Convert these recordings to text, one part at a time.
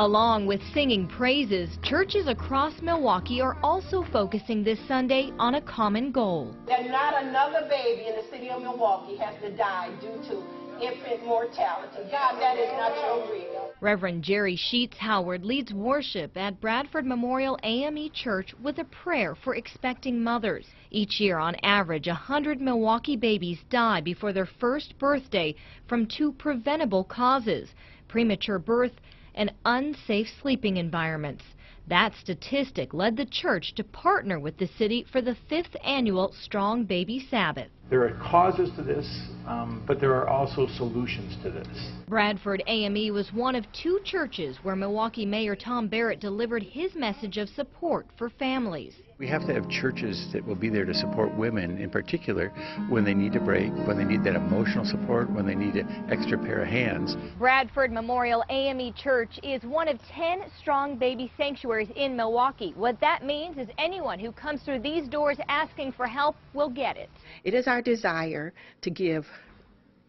Along with singing praises, churches across Milwaukee are also focusing this Sunday on a common goal. that not another baby in the city of Milwaukee has to die due to infant mortality. God, that is not your will. Reverend Jerry Sheets Howard leads worship at Bradford Memorial AME Church with a prayer for expecting mothers. Each year, on average, 100 Milwaukee babies die before their first birthday from two preventable causes premature birth and unsafe sleeping environments. That statistic led the church to partner with the city for the fifth annual Strong Baby Sabbath. There are causes to this, um, but there are also solutions to this. Bradford AME was one of two churches where Milwaukee Mayor Tom Barrett delivered his message of support for families. We have to have churches that will be there to support women in particular when they need a break, when they need that emotional support, when they need an extra pair of hands. Bradford Memorial AME Church is one of 10 strong baby sanctuaries in Milwaukee. What that means is anyone who comes through these doors asking for help will get it. It is our desire to give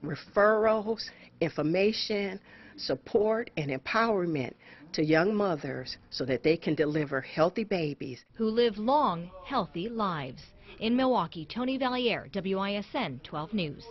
referrals, information, support, and empowerment to young mothers so that they can deliver healthy babies. Who live long, healthy lives. In Milwaukee, Tony Valier, WISN 12 News.